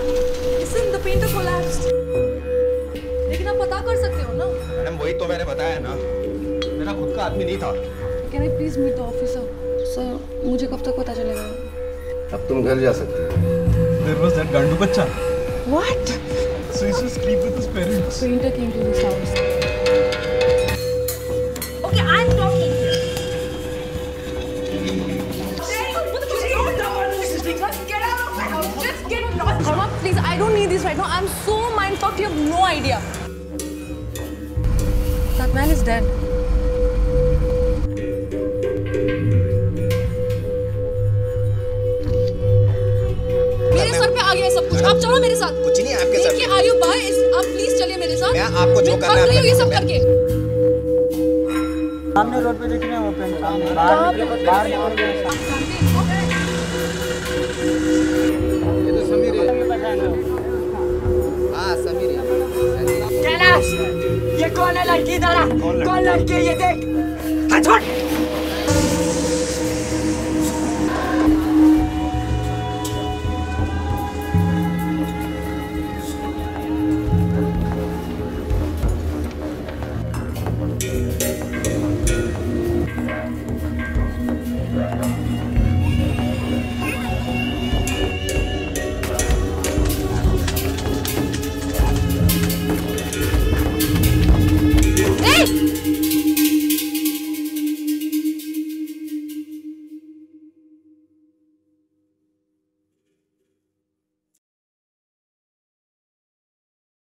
Listen the painter collapsed लेकिन आप पता कर सकते हो ना मैडम वही तो मैंने बताया ना मेरा खुद का आदमी नहीं था can I please meet the officer sir मुझे कब तक पता चलेगा अब तुम घर जा सकते हो There was that Gandu bacha. What So he used to sleep with his parents. painter came to this house I don't need this right now. I'm so mind fucked, you have no idea. That man is dead. मेरे सर पे आ गया है सब कुछ आप चलो मेरे साथ कुछ नहीं है आपके सर पे। आर यू बाय आप प्लीज़ चलिए मेरे साथ मैं आपको जो करना है ये सब करके सामने रोड पे देखने वो पेन सामने बाहर निकले बाहर निकल कौन है लड़की दारा कौन लड़की ये देख छोड़